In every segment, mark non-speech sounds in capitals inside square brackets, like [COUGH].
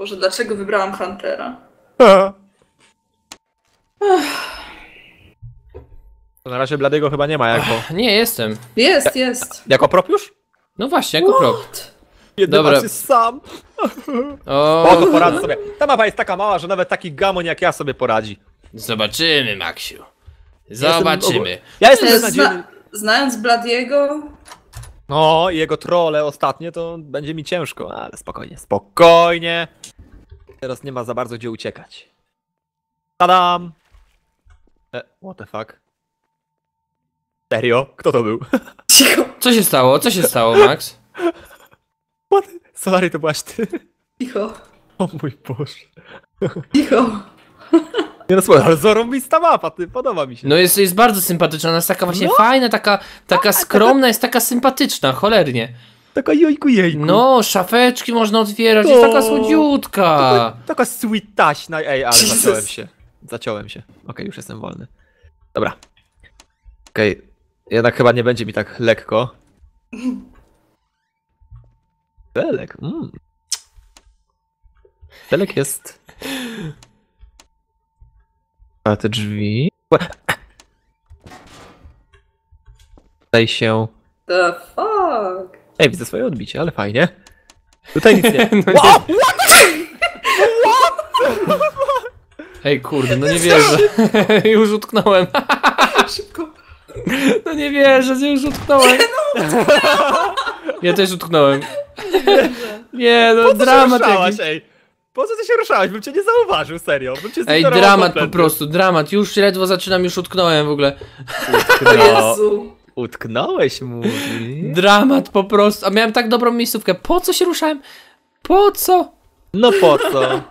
Boże, dlaczego wybrałam Huntera? To na razie Bladego chyba nie ma jako... Nie, jestem. Jest, jest. Jako propiusz? No właśnie, jako prop. What? Jeden Dobra. Jest sam. O, O, to poradzę sobie. Ta mapa jest taka mała, że nawet taki gamoń jak ja sobie poradzi. zobaczymy, Maksiu. Zobaczymy. Ja jestem beznadziejny. Zna znając Bladiego, No, i jego trole ostatnie, to będzie mi ciężko, ale spokojnie, spokojnie. Teraz nie ma za bardzo gdzie uciekać. Tadam! E, what the fuck? Serio? Kto to był? [LAUGHS] cicho, Co się stało? Co się stało, Max? What? Solary to byłaś ty? cicho, O mój Boże. cicho. [LAUGHS] Nie no słuchaj, ale zarąbista mapa, ty, podoba mi się. No jest, jest bardzo sympatyczna, ona jest taka właśnie No. fajna, taka, taka skromna, jest taka sympatyczna, cholernie. Taka jojku jejku. No, szafeczki można otwierać, jest taka słodziutka. Taka, taka sweet taśna. Ej, ale Jesus. zaciąłem się. Zaciąłem się. Okej, już jestem wolny. Dobra. Okej. Jednak chyba nie będzie mi tak lekko. Belek. Mm. Belek jest. A te drzwi. Tutaj się. The fuck? Ej, widzę swoje odbicie, ale fajnie. Tutaj nic nie. [LAUGHS] No Wow! Ej, kurde, no nie wierzę. [LAUGHS] już utknąłem. [LAUGHS] Szybko. No nie wierzę, że już utknąłem. Ja też utknąłem. Nie, no dramat jakiś. ej? Po co ty się ruszałeś? Bym cię nie zauważył, serio. Bym cię Ej, dramat po kompletnie. prostu, dramat. Już ledwo zaczynam, już utknąłem w ogóle. Jezu. utknąłeś, mówi. Dramat po prostu. A miałem tak dobrą miejscówkę. Po co się ruszałem? Po co? No po co?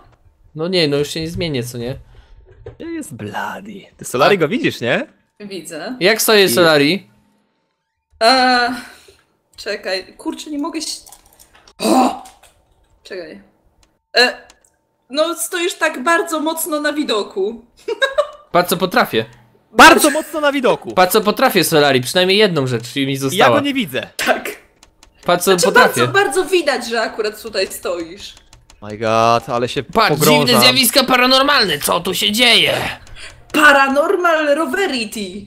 No nie, no już się nie zmienię, co nie? Jest Bloody? Ty Solary go widzisz, nie? Widzę. Jak stoję Solari? Eee, czekaj, kurczę, nie mogę się... O! Czekaj. E, no, stoisz tak bardzo mocno na widoku. Patrz co potrafię. Bardzo mocno na widoku. Patrz co potrafię Solari, przynajmniej jedną rzecz mi Ja została. go nie widzę. Tak. Patrz co Czy potrafię. bardzo, bardzo widać, że akurat tutaj stoisz. My god, ale się Patrz, pogrążam. dziwne zjawiska paranormalne, co tu się dzieje? Paranormal Roverity.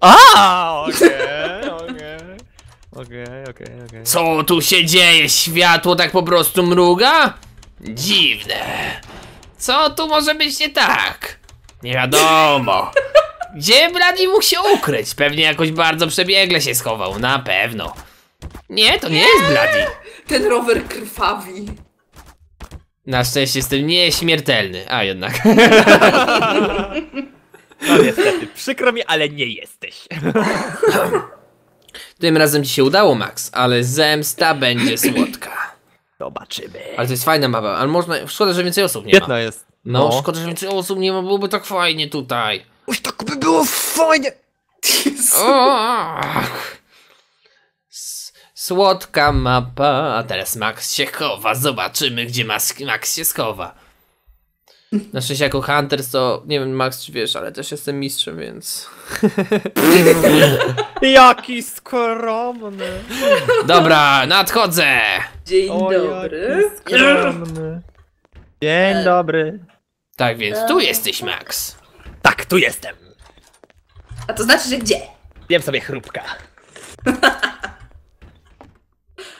A, okej, okej. Okej, okej, okej. Co tu się dzieje? Światło tak po prostu mruga? Dziwne. Co tu może być nie tak? Nie wiadomo. Gdzie Blady mógł się ukryć? Pewnie jakoś bardzo przebiegle się schował, na pewno. Nie, to nie jest Blady. Ten rower krwawi. Na szczęście jestem nieśmiertelny, a jednak. [LAUGHS] No niestety, przykro mi, ale nie jesteś. [LAUGHS] Tym razem ci się udało, Max, ale zemsta będzie słodka. Zobaczymy. Ale to jest fajna mapa, ale można. Szkoda, że więcej osób nie ma. Świetna jest. No, szkoda, że więcej osób nie ma, byłoby tak fajnie tutaj. Uż tak by było fajnie. Słodka mapa, a teraz Max się chowa. Zobaczymy, gdzie Max, Max się schowa. Na szczęście jako Hunter to, nie wiem Max czy wiesz, ale też jestem mistrzem, więc... [LAUGHS] Jaki skromny. Dobra, nadchodzę! Dzień O, dobry. Dzień dobry. Tak więc, tu jesteś Max. Tak, tu jestem. A to znaczy, że gdzie? Wiem sobie chrupka. [LAUGHS]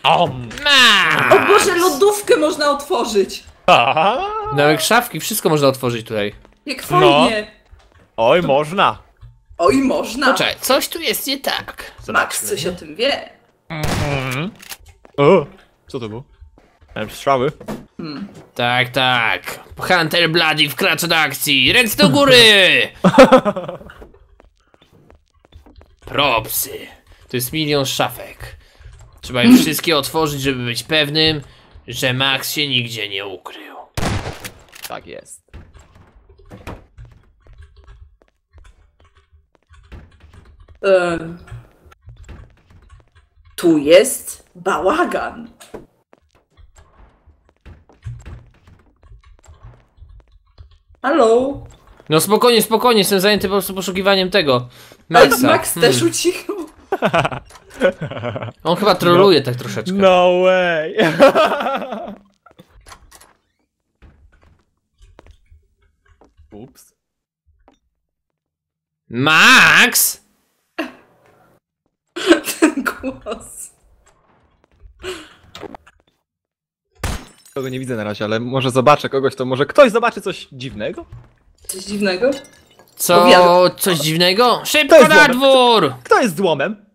O Max! Boże, lodówkę można otworzyć. Aha. Nawet szafki, wszystko można otworzyć tutaj. Jak fajnie. Oj, można. Oj, można. Poczekaj, coś tu jest nie tak. Max coś o tym wie. O, co to było? Miałem strzały. Tak, tak. Hunter Bloody wkracza do akcji. Ręce do góry! [LAUGHS] Propsy. To jest milion szafek. Trzeba je wszystkie otworzyć, żeby być pewnym, że Max się nigdzie nie ukrył. Tak jest. Em, tu jest bałagan. Halo? No spokojnie, spokojnie, jestem zajęty po prostu poszukiwaniem tego. Maxa. [LAUGHS] Max hmm. też ucichł. On chyba troluje no. tak troszeczkę. No way. [LAUGHS] Ups. Max! [LAUGHS] Ten głos. Kogo nie widzę na razie, ale może zobaczę kogoś, to może ktoś zobaczy coś dziwnego? Coś dziwnego? Co? Powiadam. Coś dziwnego? To Szybko jest na dwór! Kto jest złomem?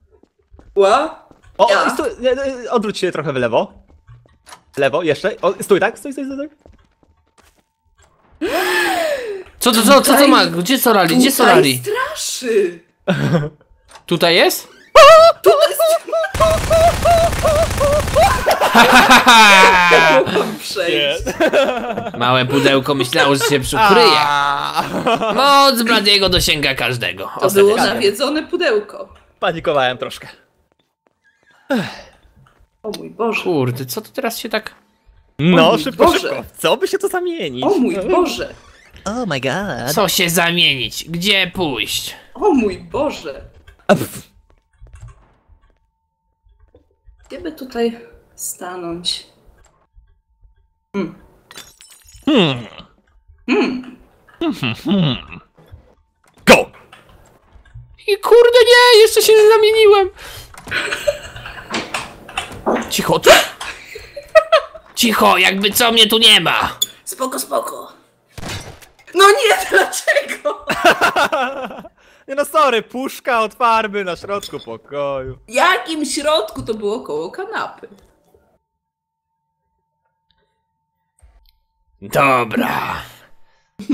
Ła? O, Ja. stój, nie, nie, odwróć się trochę w lewo. W lewo, jeszcze. O, stój tak, stój, stój, stój. stój. Co to, co, co to ma? Gdzie Solari? Gdzie Tutaj Solari? straszy! Tutaj jest? [LAUGHS] Tu jest... Przejść. [LAUGHS] Małe pudełko myślało, że się przykryje. Moc Bladiego dosięga każdego. To było nawiedzone pudełko. Panikowałem troszkę. O mój Boże. Kurde, co to teraz się tak... No, szybko, Boże. szybko. Co by się to zamienić? O mój Boże. Oh my god. Co się zamienić? Gdzie pójść? O mój Boże. Gdzie by tutaj stanąć? Hmm. Hmm. Hmm. Go! I kurde nie, jeszcze się zamieniłem. Cicho, tu. Cicho, jakby co mnie tu nie ma. Spoko, spoko. No nie, [LAUGHS] dlaczego? [LAUGHS] Nie no sorry, puszka od farby na środku pokoju. W jakim środku to było koło kanapy? Dobra. [LAUGHS]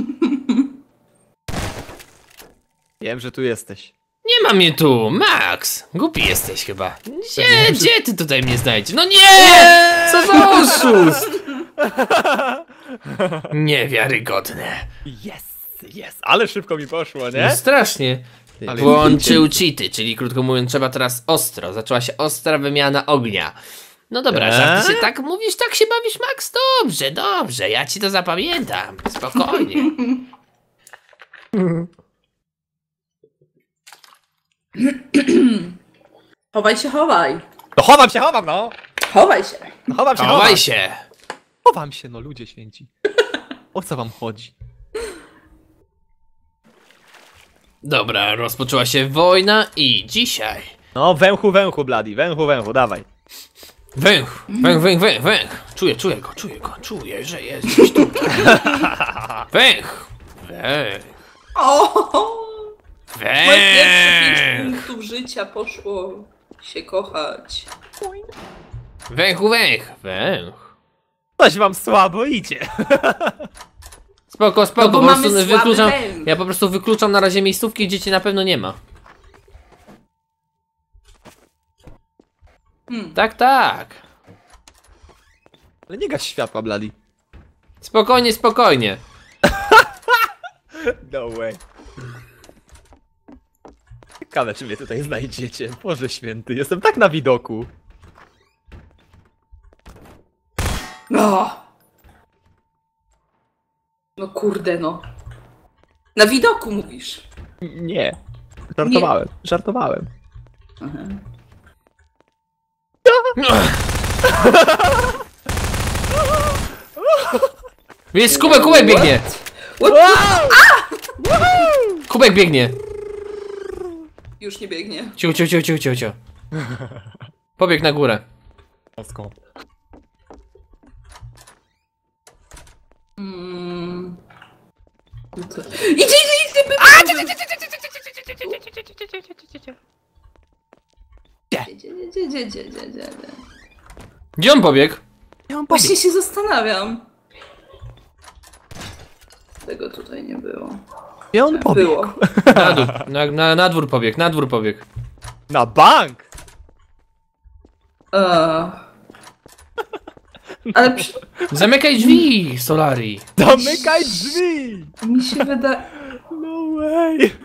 Wiem, że tu jesteś. Nie ma mnie tu, Max. Głupi jesteś chyba. Gdzie, gdzie ty tutaj mnie znajdziesz? No nie! Co za oszust! [LAUGHS] Niewiarygodne. Jest, jest. Ale szybko mi poszło, No nie? strasznie. Ale- Włączył cheaty, czyli krótko mówiąc, trzeba teraz ostro. Zaczęła się ostra wymiana ognia. No dobra, Eee? żarty się tak mówisz, tak się bawisz, Max? Dobrze, dobrze, ja ci to zapamiętam. Spokojnie. [CLEARS THROAT] Chowaj się, chowaj. No chowam się, chowam, no! Chowaj się. No chowam się, chowam. Chowaj się. Chowam się, no ludzie święci. O co wam chodzi? Dobra, rozpoczęła się wojna i dzisiaj. No, węchu, węchu, bladi, węchu, węchu, dawaj. Węch, węch, węch, węch, węch. Czuję, czuję go, czuję go, czuję, że jest gdzieś tu. [LAUGHS] Węch, węch, O! Moje pierwsze pięć węch. punktów życia poszło się kochać. Węchu, węch, węch. Coś wam słabo idzie. Spoko, spoko, No bo po mamy prostu słaby wykluczam, węch. ja po prostu wykluczam na razie miejscówki, gdzie cię na pewno nie ma. Hmm. Tak, tak. Ale nie gaś światła, bladi. Spokojnie, spokojnie. [LAUGHS] No way. Ciekawe, czy mnie tutaj znajdziecie. Boże święty, jestem tak na widoku. No. No kurde no. Na widoku mówisz. Nie. Żartowałem, żartowałem. Jest kubek, kubek biegnie! What? Kubek biegnie! Już nie biegnie. Ciu, ciu, ciu, ciu, ciu, ciu. Pobieg na górę. Mm. No to... Idzie, idzie, idzie! by- Gdzie, gdzie, gdzie, gdzie, gdzie, gdzie, gdzie? Gdzie on pobiegł? Właśnie się zastanawiam. Tego tutaj nie było. I on pobiegł. Było. Na dół, na, na, na dwór pobiegł, na dwór pobiegł. Na bank! Eee. Ale przy... Zamykaj drzwi, Solari. Zamykaj drzwi! mi się wydaje...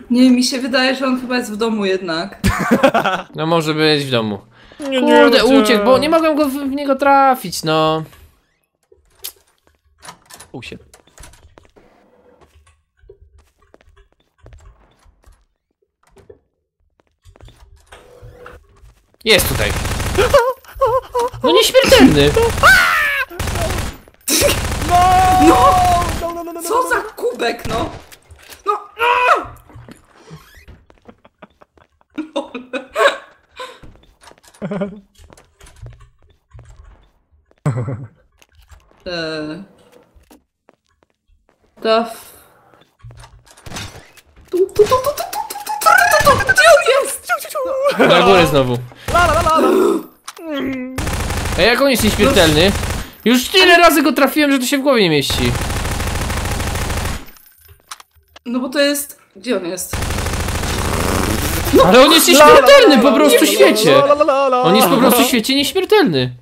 Nie, mi się wydaje, że on chyba jest w domu jednak. [LAUGHS] No może być w domu. Nie, Kurde, uciekł, bo nie mogłem go w, w niego trafić, no. Usiedł. Jest tutaj. No nieśmiertelny. No! No! No, no, no, no, no, Co za kubek, no! No! Eee. Ta... Tu, tu, tu, tu, tu, tu, tu, tu, tu, tu, tu. Na górę znowu. La, la, jak on jest nieśmiertelny? Już tyle razy go trafiłem, że to się w głowie nie mieści. No bo to jest... Gdzie on jest? Ale on jest nieśmiertelny po prostu w świecie. On jest po prostu w świecie nieśmiertelny.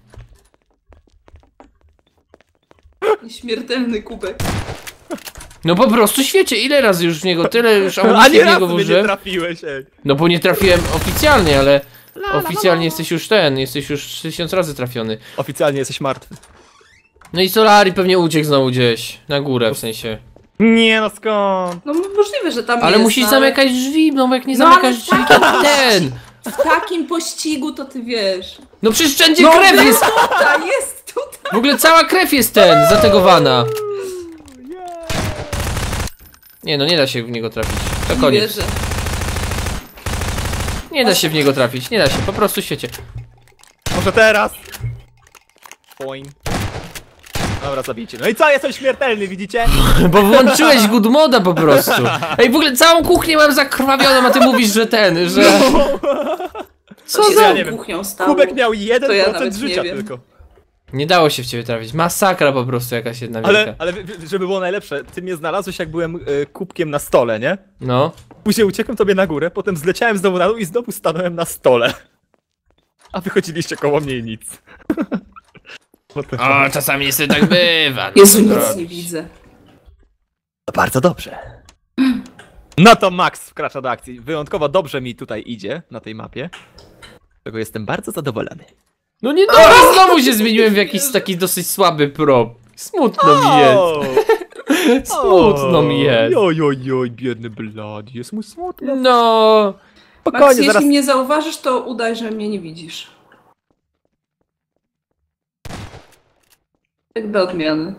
Śmiertelny kubek. No po prostu świecie. Ile razy już w niego, tyle już [LAUGHS] Ani amunicji w niego razu mnie nie włożyłem. trafiłeś, ej. No bo nie trafiłem oficjalnie, ale oficjalnie jesteś już ten, jesteś już tysiąc razy trafiony. Oficjalnie jesteś martwy. No i Solari pewnie uciekł znowu gdzieś, na górę w sensie. Nie no skąd? No możliwe, że tam Ale jest, musisz no, zamykać drzwi, no bo jak nie No, zamykasz ale drzwi, tak. to ten. W takim pościgu to ty wiesz. No przecież wszędzie No krew jest, tutaj, jest tutaj. w ogóle cała krew jest ten, zategowana. Nie no, nie da się w niego trafić. To Nie koniec. wierzę. Nie da się w niego trafić, nie da się, po prostu w świecie. Może teraz? Dobra, zabijcie. No i co, jestem śmiertelny, widzicie? Bo włączyłeś good moda po prostu. Ej, w ogóle całą kuchnię mam zakrwawioną, a ty mówisz, że ten, że... Co się- za kuchnią stało? Kubek miał 1% To ja życia wiem. tylko. Nie dało się w ciebie trafić. Masakra po prostu jakaś jedna Ale, wielka. ale żeby było najlepsze, ty mnie znalazłeś jak byłem e, kubkiem na stole, nie? No. Później uciekłem tobie na górę, potem zleciałem znowu na dół i znowu stanąłem na stole. A wychodziliście koło mnie i nic. O, czasami niestety tak bywa. no Jezu, nic nie widzę. To bardzo dobrze. [CLEARS THROAT] No to Max wkracza do akcji. Wyjątkowo dobrze mi tutaj idzie na tej mapie. Z czego jestem bardzo zadowolony. No nie dobra, znowu się zmieniłem w jakiś taki dosyć słaby pro. Smutno mi jest. [LAUGHS] Smutno mi jest. Joj, joj, joj, biedny Blad, jest mu smutno. No. Max, Spokojnie, jeśli zaraz... mnie zauważysz, to udaj, że mnie nie widzisz. Tak dla odmiany.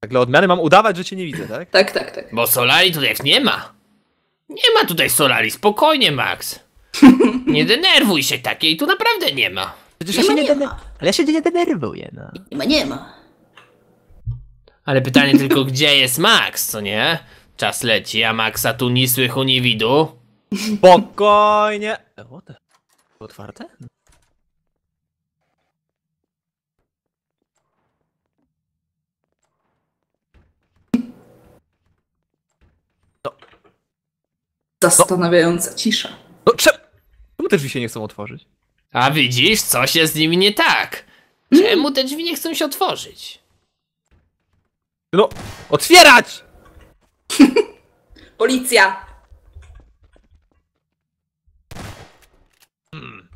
Tak dla odmiany mam udawać, że cię nie widzę, tak? Tak, tak, tak. Bo Solari tutaj nie ma. Nie ma tutaj Solari, spokojnie Max. Nie [LAUGHS] denerwuj się takiej, tu naprawdę nie ma. Przecież Nie ma, nie ma. Ale ja się nie denerwuję, no. Nie ma, nie ma. Ale pytanie [LAUGHS] tylko, gdzie jest Max, co nie? Czas leci, a Maxa tu ni słychu, ni widu. Spokojnie. What the... Otwarte? Zastanawiająca cisza. No czemu? Czemu te drzwi się nie chcą otworzyć? A widzisz, coś jest z nimi nie tak. Czemu te drzwi nie chcą się otworzyć? No, otwierać! [LAUGHS] Policja! [LAUGHS]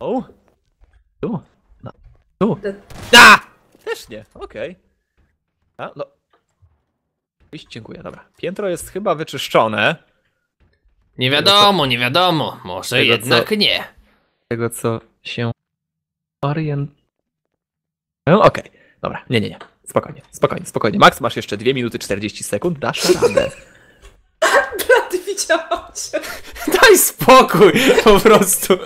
O! Tu. No. Tu. De- A! Też nie, okej. A, no. Iść, dziękuję, dobra. Piętro jest chyba wyczyszczone. Nie wiadomo, nie wiadomo. Może Tego, jednak co- nie. Tego co się orient... No, okej, dobra, nie, nie, nie. Spokojnie, spokojnie, spokojnie. Max, masz jeszcze 2 minuty 40 sekund, dasz radę. [LAUGHS] Blady, widziałam cię. Daj spokój, po prostu.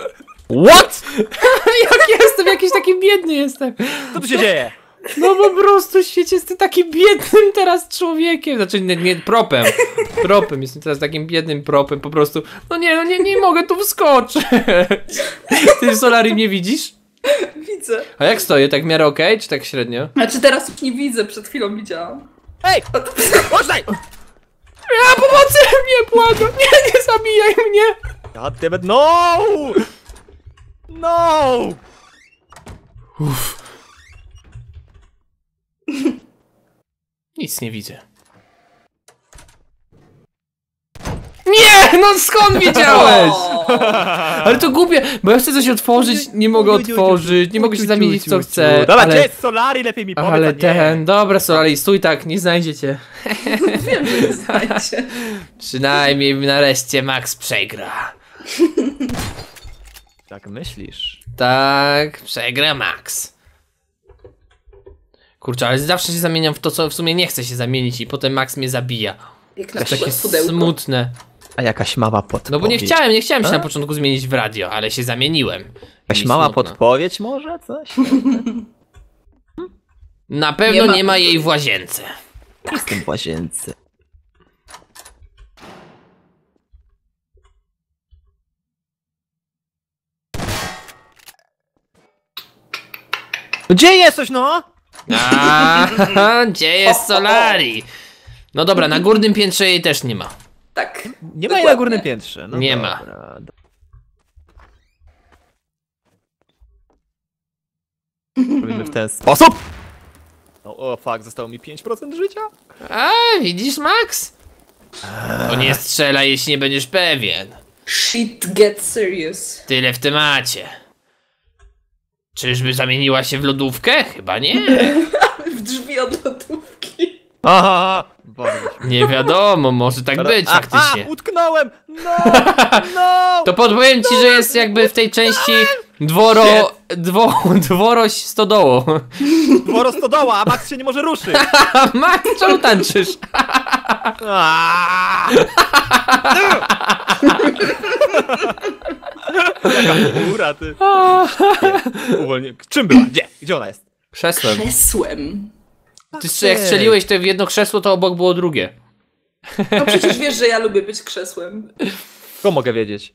What? [LAUGHS] Jak jestem, jakiś taki biedny jestem. Co tu się dzieje? No po prostu w świecie jestem takim biednym teraz człowiekiem. Znaczy nie, nie propem. Propem, jestem teraz takim biednym propem, po prostu. No nie, no nie, nie mogę tu wskoczyć. Ty Solari mnie widzisz? Widzę. A jak stoję? Tak w miarę okej, czy tak średnio? Znaczy teraz już nie widzę, przed chwilą widziałam. Ej! Oddaj! Ja pomocy mnie błagam! Nie, nie zabijaj mnie! God damn it, no! No! Nic nie widzę. Nie! No skąd wiedziałeś? [LAUGHS] Ale to głupie, bo ja chcę coś otworzyć, nie mogę otworzyć, nie mogę się zamienić w co chcę. Dobra, gdzie Ale, jest Solari? Lepiej mi powiedz, ale ten, dobra Solari, stój tak, nie znajdziecie. [LAUGHS] Wiem, że nie znajdzie. Przynajmniej nareszcie Max przegra. Tak myślisz. Tak, przegra Max. Kurczę, ale zawsze się zamieniam w to, co w sumie nie chcę się zamienić i potem Max mnie zabija. Jak To jest takie pudełko. smutne. A jakaś mała podpowiedź. No bo nie chciałem, nie chciałem się A? na początku zmienić w radio, ale się zamieniłem. Jakaś mała smutno. podpowiedź może? Coś? [LAUGHS] Na pewno Nie ma- nie ma jej w łazience. Jestem w łazience. Gdzie jesteś, no? A, [LAUGHS] gdzie jest Solari? No dobra, na górnym piętrze jej też nie ma. Tak. Nie ma jej na górnym piętrze. No Nie dobra, ma. Robimy w ten sposób. No, o fuck, zostało mi 5% życia? A, widzisz Max? To nie strzela, jeśli nie będziesz pewien. Shit get serious. Tyle w temacie. Czyżby zamieniła się w lodówkę? Chyba nie. [LAUGHS] W drzwi od lodówki. Aha, Nie wiadomo, może tak być A, faktycznie. A, utknąłem! No! [LAUGHS] No! To podpowiem ci, że jest jakby w tej części dworo... Dwo, dworoś stodoło. [LAUGHS] Dworo stodoła, a Max się nie może ruszyć! Max, czemu tańczysz? Fura, ty. Uwolnię. Czym była? Gdzie? Gdzie ona jest? Krzesłem. Krzesłem. Ty jeszcze jak strzeliłeś to w jedno krzesło, to obok było drugie. No przecież wiesz, że ja lubię być krzesłem. To mogę wiedzieć.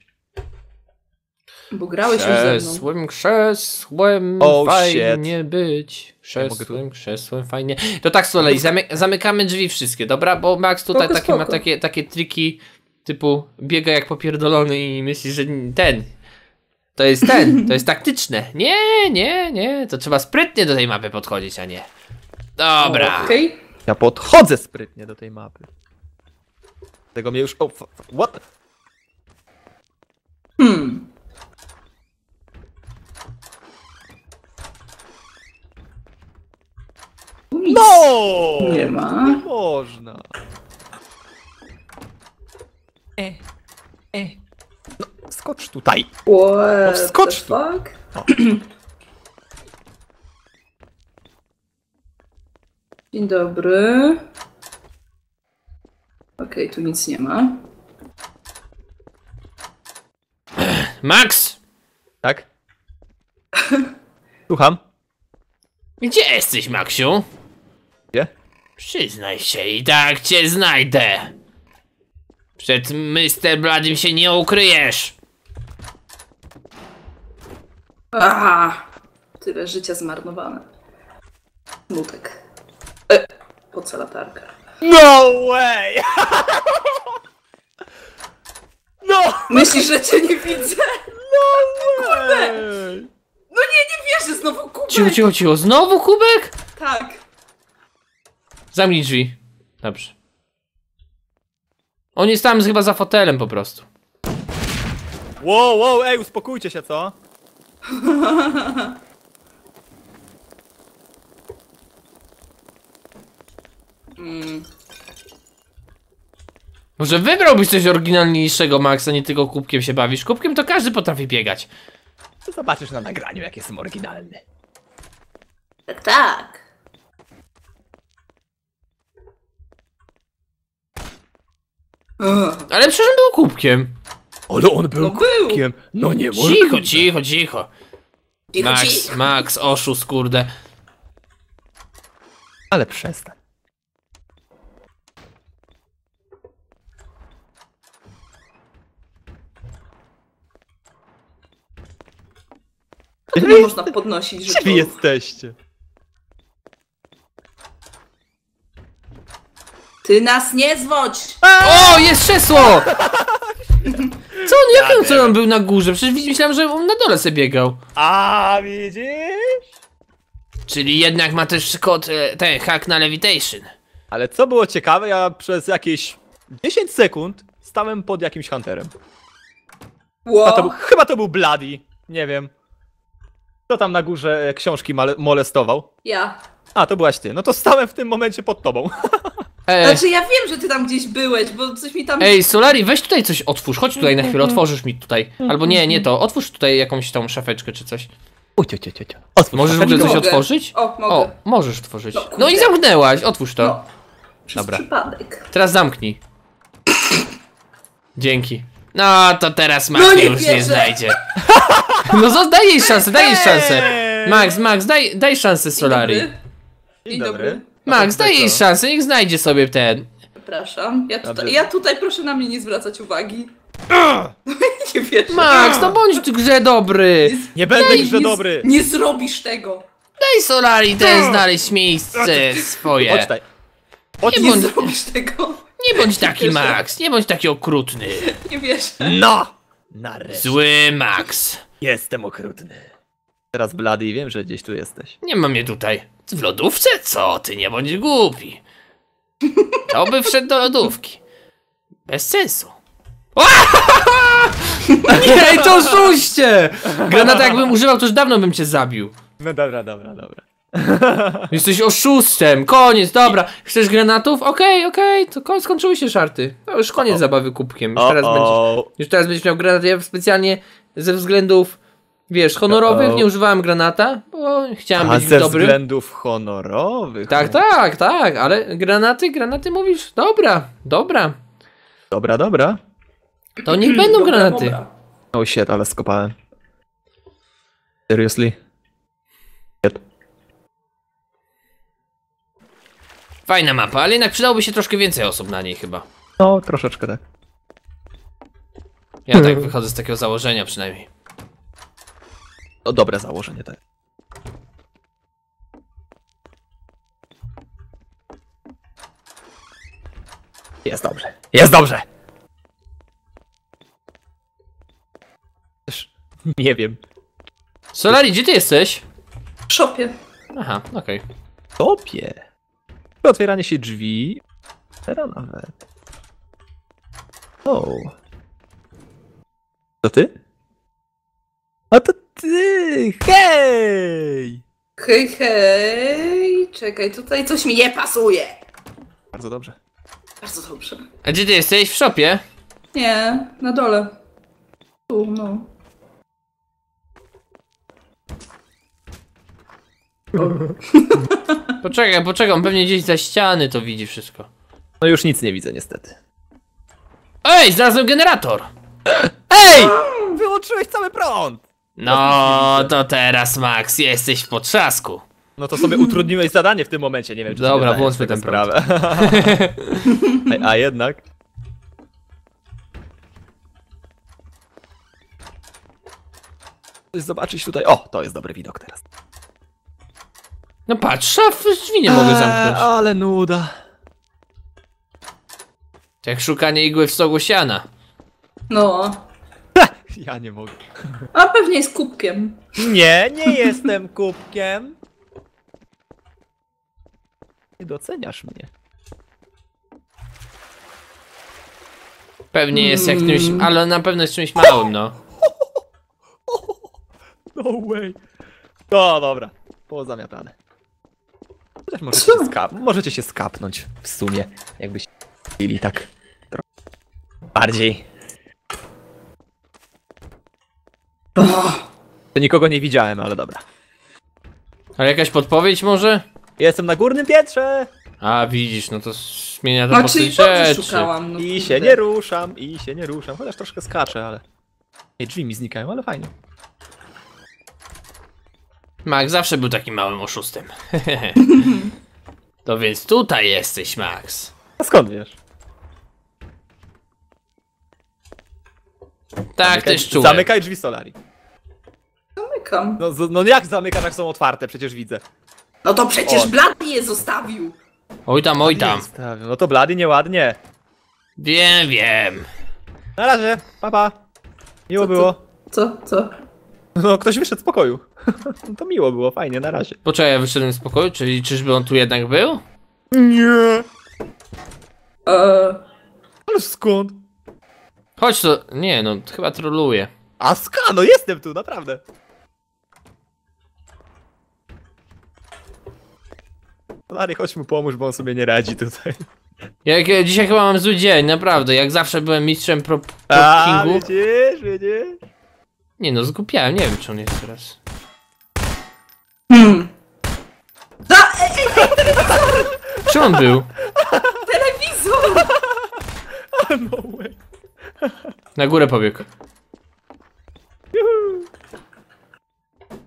Bo grałeś już ze mną. Krzesłem, krzesłem, Oh, fajnie być. mogę tu- Krzesłem, krzesłem, fajnie. To tak z kolei, zamy zamykamy drzwi wszystkie, dobra? Bo Max tutaj Spoko, takie, ma takie, takie triki typu biega jak popierdolony i myśli, że ten. To jest ten, [LAUGHS] to jest taktyczne. Nie, nie, nie, to trzeba sprytnie do tej mapy podchodzić, a nie. Dobra. Okej. Ja podchodzę sprytnie do tej mapy. Tego mnie już... O, f- f- what? Hmm. No! nie ma. Można. E, e. No, skocz tutaj. What the wskocz tu. fuck? O. [CLEARS THROAT] Dzień dobry. Okej, tu nic nie ma. [CLEARS THROAT] Max! Tak? [LAUGHS] Słucham. Gdzie jesteś, Maksiu? Gdzie? Przyznaj się i tak cię znajdę. Przed Mr. Bladym się nie ukryjesz. Aha! Tyle życia zmarnowane. Smutek. E, po co latarka? No way! [LAUGHS] No! Myślisz, że cię nie widzę? No way! No nie, nie wierzę, znowu kubek! Cicho, cicho, cicho. Znowu kubek? Tak. Zamknij drzwi. Dobrze. On jest tam chyba za fotelem po prostu. Wow, wow, ej, uspokójcie się, co? Mm. [LAUGHS] Może wybrałbyś coś oryginalniejszego, Max, a nie tylko kubkiem się bawisz. Kubkiem to każdy potrafi biegać. Zobaczysz na nagraniu, jak jestem oryginalny. Tak, tak. Ale przecież on był kubkiem. Ale on był No był. kubkiem. No nie może. Cicho, cicho, cicho. Cicho, Max, cicho. Max, oszust, kurde. Ale przestań. Tu nie można podnosić, że Wy jesteście. Ty nas nie zwodź! O, jest krzesło! Co on, jak on, co on był na górze? Przecież myślałem, że on na dole sobie biegał. A widzisz? Czyli jednak ma też kod, e, ten, hack na levitation. Ale co było ciekawe, ja przez jakieś 10 sekund stałem pod jakimś hunterem. A Wow. to był, chyba to był Bloody. Nie wiem. Kto tam na górze e, książki male- molestował? Ja. A, to byłaś ty. No to stałem w tym momencie pod tobą. [LAUGHS] Ej, Znaczy ja wiem, że ty tam gdzieś byłeś, bo coś mi tam... ej, Solari, weź tutaj coś otwórz, chodź tutaj na chwilę, otworzysz mi tutaj. Albo nie, nie to, otwórz tutaj jakąś tą szafeczkę czy coś. Ucio, cio, cio, cio. Otwórz Możesz w ogóle coś Mogę. otworzyć? O, mogę. O, możesz otworzyć. No, No i kurde. zamknęłaś, otwórz to. No, przez Dobra. przypadek. Teraz zamknij. Dzięki. No to teraz Max No nie już nie wierzę. znajdzie. No zo- daj jej szansę, daj jej szansę. Max, Max, daj, daj szansę Dzień Solari. Dzień dobry. Max, A daj to jej szansę, niech znajdzie sobie ten. Przepraszam. Ja tutaj, ja tutaj proszę na mnie nie zwracać uwagi. [LAUGHS] nie wierzę. Max, no bądź grze dobry. Nie będę Daj, grze nie, dobry. Nie zrobisz tego. Daj Solari też znaleźć miejsce swoje. Nie Nie bądź- zrobisz tego. Nie bądź taki Wierzę. Max, nie bądź taki okrutny. Nie wierzę. No! Nareszcie. Zły Max. Jestem okrutny. Teraz blady i wiem, że gdzieś tu jesteś. Nie ma mnie tutaj. W lodówce? Co ty, nie bądź głupi. To by wszedł do lodówki. Bez sensu. [LAUGHS] Nie, to oszuście! Granata jakbym używał, to już dawno bym cię zabił. No dobra, dobra, dobra. [LAUGHS] Jesteś oszustem, koniec, dobra. Chcesz granatów? Okej, okej, to ko- skończyły się żarty. To już koniec zabawy kubkiem. Już teraz, będziesz, O, już teraz będziesz miał granat. Ja specjalnie ze względów, wiesz, honorowych nie używałem granata, bo chciałem A być ze dobry. względów honorowych. Tak, tak, tak, ale granaty, granaty mówisz? Dobra, dobra. Dobra, dobra. To niech będą Dobra, granaty. dobra. Oh shit, ale skopałem. Seriously? Shit. Fajna mapa, ale jednak przydałoby się troszkę więcej osób na niej chyba. No, troszeczkę tak. Ja tak wychodzę z takiego założenia przynajmniej. No dobre założenie tak. Jest dobrze. Jest dobrze! Też Nie wiem. Solari, gdzie ty jesteś? W szopie. Aha, okej. Topie. Otwieranie się drzwi. Teraz nawet. O. To ty? A to ty! Hej! Hej, hej. Czekaj, tutaj coś mi nie pasuje. Bardzo dobrze. Bardzo dobrze. A gdzie ty jesteś? W szopie? Nie, na dole. Tu, no. [LAUGHS] Poczekaj, poczekaj, on pewnie gdzieś za ściany to widzi wszystko. No już nic nie widzę niestety. Ej, znalazłem generator! Ej! Wyłączyłeś cały prąd! No, to teraz Max, jesteś w potrzasku. No to sobie utrudniłeś zadanie w tym momencie, nie wiem czy Dobra, włączmy prąd. sprawę. [LAUGHS] Ej, A jednak... Coś zobaczyć tutaj. O, to jest dobry widok teraz. No patrz, szaf drzwi nie mogę Eee, zamknąć. Ale nuda. To jak szukanie igły w stogu siana. No. [LAUGHS] Ja nie mogę. A pewnie jest kubkiem. Nie, nie jestem [LAUGHS] kubkiem. Nie doceniasz mnie. Pewnie jest jak Mm. czymś, ale na pewno jest czymś małym, no. [LAUGHS] No way. No dobra, pozamiatane. Chociaż możecie się, skap możecie się skapnąć w sumie, jakbyście chcieli tak trochę bardziej. To nikogo nie widziałem, ale dobra. Ale jakaś podpowiedź może? Jestem na górnym piętrze A widzisz, no to zmienia to No, czyli dobrze szukałam. No, i kurde. się nie ruszam, i się nie ruszam, chociaż troszkę skaczę, ale... Ej, drzwi mi znikają, ale fajnie. Max zawsze był takim małym oszustem. [LAUGHS] to więc tutaj jesteś, Max. A skąd wiesz? Tak Zamykaj- też czułem. Zamykaj drzwi Solari. Zamykam. No, z- no jak zamykam, jak są otwarte? Przecież widzę. No to przecież O. Blady je zostawił. Oj tam, oj tam. Zostawiam. No to blady nieładnie. Wiem, wiem. Na razie, papa. Miło Co, co? było. Co, co? No, ktoś wyszedł z pokoju. [LAUGHS] to miło było, fajnie, na razie. Poczekaj, ja wyszedłem z pokoju, czyli czyżby on tu jednak był? Nie. Eee, Ale skąd? Chodź to, nie no, chyba troluję. A ska, no jestem tu, naprawdę. Lary, chodź mu pomóż, bo on sobie nie radzi tutaj. Jak, ja dzisiaj chyba mam zły dzień, naprawdę. Jak zawsze byłem mistrzem pro, A, pro kingu. widzisz, widzisz? Nie no, zgupiałem, nie wiem czy on jest teraz. Hmm. Da, ej, ej, Czy on był? telewizor! [LAUGHS] No way. Na górę pobiegł.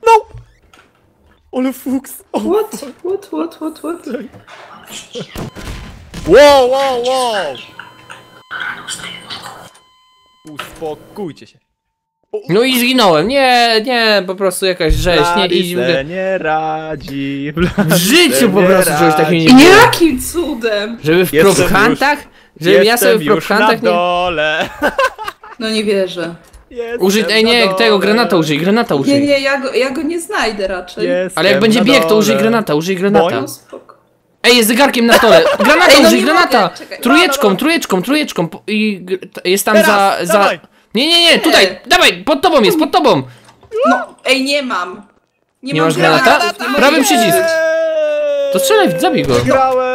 No! Ale fuks! O, What? What, what, what, what? Wow, wow, wow! Uspokójcie się. No i zginąłem. Nie, nie, po prostu jakaś rzeź. Nie, idź. Blady nie radzi. W życiu po nie prostu czegoś takiego nie było. jakim cudem? Żeby w Jestem? Żebym ja sobie w już na propchantach nie... dole. [LAUGHS] No nie wierzę. Jestem Użyj, ej na nie, dole. tego granata użyj, granata Nie, użyj. nie, ja go, ja go nie znajdę raczej. Jestem Ale jak będzie na bieg, to użyj granata, użyj granata. No spoko. Ej, jest zegarkiem na stole. [LAUGHS] Granata, Ej, no użyj nie granata. mogę, czekaj. Trójeczką, trójeczką, trójeczką. po- I gr- t- jest tam Teraz, za, za... dawaj. Nie, nie, nie, tutaj, dawaj, pod tobą jest, pod tobą. No, ej, nie mam. Nie mam masz granata? granatów, nie mogę Prawy ich przycisk. użyć. To strzelaj, zabij go. Grałem.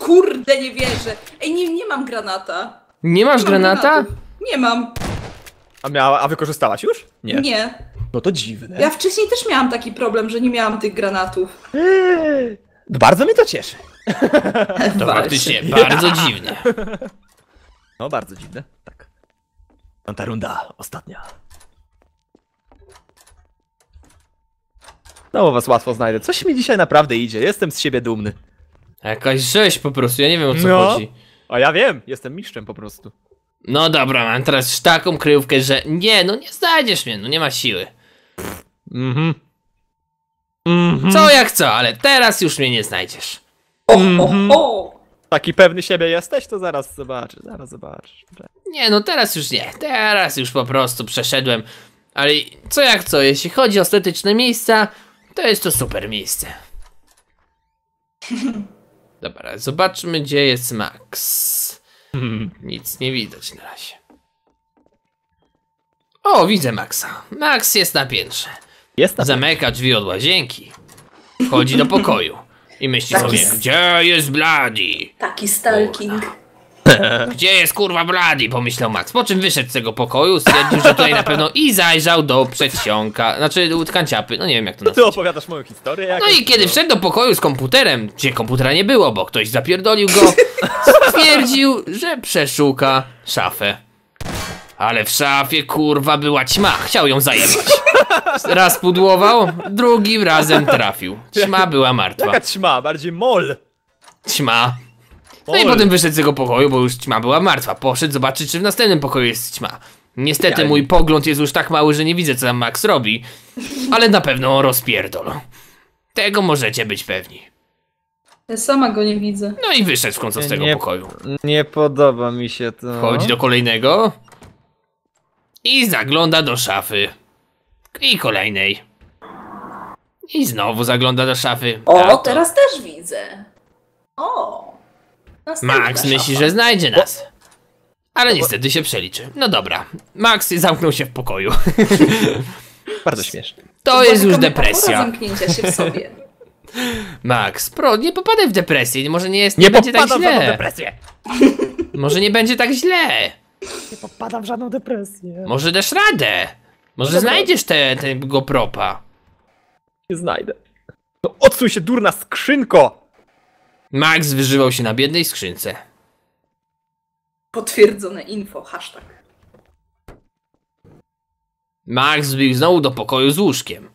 Kurde, nie wierzę. Ej, nie, nie mam granata. Nie masz Nie granata? granatów. Nie mam. A miała, a wykorzystałaś już? Nie. No to dziwne. Ja wcześniej też miałam taki problem, że nie miałam tych granatów. Eee, [GASPS] Bardzo mnie to cieszy. [LAUGHS] To faktycznie bardzo dziwne. No bardzo dziwne. Tak. Piąta runda, ostatnia. No was łatwo znajdę. Coś mi dzisiaj naprawdę idzie. Jestem z siebie dumny. Jakaś rzeź po prostu, ja nie wiem o co No. chodzi. A ja wiem, jestem mistrzem po prostu. No dobra, mam teraz już taką kryjówkę, że nie, no nie znajdziesz mnie, no nie ma siły. Mhm. Mhm. Co jak co, ale teraz już mnie nie znajdziesz. O, Mhm. o, o. Taki pewny siebie jesteś, to zaraz zobaczysz, zaraz zobaczysz. Nie, no teraz już nie, teraz już po prostu przeszedłem. Ale co jak co, jeśli chodzi o estetyczne miejsca, to jest to super miejsce. [LAUGHS] Dobra, zobaczmy gdzie jest Max. Hmm. [LAUGHS] Nic nie widać na razie. O, widzę Maxa. Max jest na piętrze. Jest na Zamyka drzwi od łazienki. Wchodzi do pokoju. I myśli Taki sobie, gdzie jest Bloody? Taki stalking. [LAUGHS] Gdzie jest kurwa Bloody? Pomyślał Max. Po czym wyszedł z tego pokoju, stwierdził, że tutaj na pewno i zajrzał do przedsionka. Znaczy do kanciapy, no nie wiem jak to Ty nazwać. opowiadasz moją historię No jakoś, i kiedy wszedł do pokoju z komputerem, gdzie komputera nie było, bo ktoś zapierdolił go, stwierdził, że przeszuka szafę. Ale w szafie kurwa była ćma, chciał ją zajebać. Raz pudłował, drugim razem trafił. Ćma była martwa. Jaka ćma, bardziej mol. Ćma. No i potem wyszedł z tego pokoju, bo już ćma była martwa. Poszedł zobaczyć, czy w następnym pokoju jest ćma. Niestety Ja- mój pogląd jest już tak mały, że nie widzę, co tam Max robi. Ale na pewno rozpierdol. Tego możecie być pewni. Ja sama go nie widzę. No i wyszedł w końcu z tego Nie- pokoju. Nie podoba mi się to. Wchodzi do kolejnego. I zagląda do szafy. I kolejnej. I znowu zagląda do szafy. O, to- teraz też widzę. O. następna Max myśli, szafa. że znajdzie nas. Ale niestety się przeliczy. No dobra. Max zamknął się w pokoju. [LAUGHS] Bardzo śmieszne. To jest już depresja. zamknięcia się w sobie. [LAUGHS] Max, pro, nie popadaj w depresję. Może nie jest, nie, Nie będzie tak popadam w źle. depresję. [LAUGHS] Może nie będzie tak źle. Nie popadam w żadną depresję. Może dasz radę. Może Dobra. znajdziesz te, tego propa. Nie znajdę. No odsuń się, durna skrzynko! Max wyżywał się na biednej skrzynce. Potwierdzone info, hashtag. Max wbił znowu do pokoju z łóżkiem.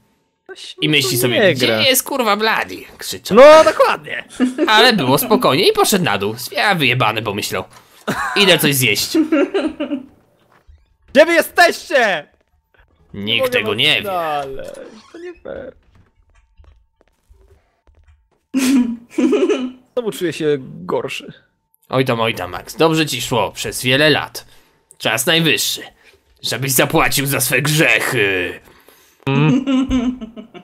I myśli sobie, gdzie jest kurwa Blady? Krzyczał. No dokładnie. [LAUGHS] Ale było spokojnie i poszedł na dół. Ja wyjebany pomyślał. Idę coś zjeść. Gdzie wy jesteście? Nikt tego nie wie. znaleźć. To nie fair. [LAUGHS] Znowu czuję się gorszy. Oj tam, oj tam, Max. Dobrze ci szło przez wiele lat. Czas najwyższy. Żebyś zapłacił za swe grzechy. [LAUGHS]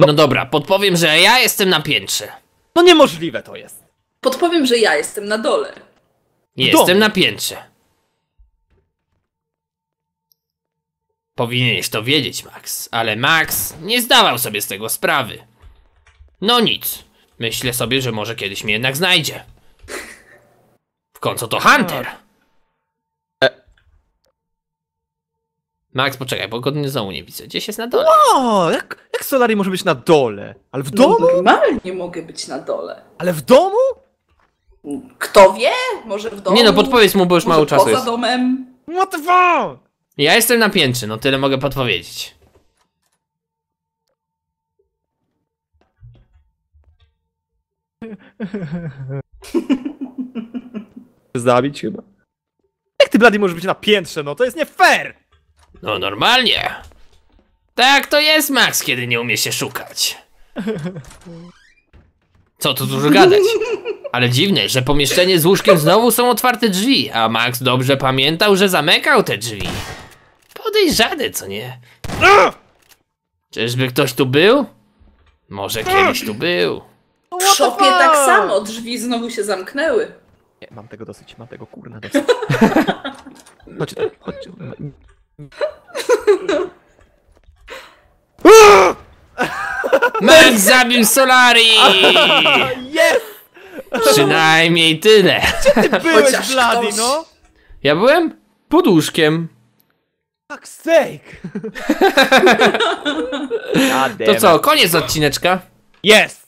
No dobra, podpowiem, że ja jestem na piętrze. No niemożliwe to jest. Podpowiem, że ja jestem na dole. Jestem na piętrze. Powinieneś to wiedzieć, Max, ale Max nie zdawał sobie z tego sprawy. No nic. Myślę sobie, że może kiedyś mnie jednak znajdzie. W końcu to Hunter. E. Max, poczekaj, bo go znowu nie widzę. Gdzieś jest na dole. O, jak, jak Solari może być na dole? Ale w domu? normalnie mogę być na dole. Ale w domu? Kto wie? Może w domu? Nie no, podpowiedz mu, bo już może mało czasu poza jest. domem? What the fuck? Ja jestem na piętrze, no tyle mogę podpowiedzieć. Zabić chyba. Jak ty, Bloody, możesz być na piętrze? No to jest nie fair! No normalnie. Tak to jest Max, kiedy nie umie się szukać. Co tu dużo gadać? Ale dziwne, że pomieszczenie z łóżkiem znowu są otwarte drzwi, a Max dobrze pamiętał, że zamykał te drzwi. Podejrzane, co nie? Czyżby ktoś tu był? Może kiedyś tu był. W szopie tak samo, drzwi znowu się zamknęły. Nie, mam tego dosyć, mam tego kurna dosyć. [LAUGHS] Chodź, chodź. [LAUGHS] Max zabił Solari! [LAUGHS] Jest! Przynajmniej tyle. Ty byłeś, Chociaż ktoś. no! Ja byłem pod łóżkiem. Sake! God To co, koniec odcineczka? Jest!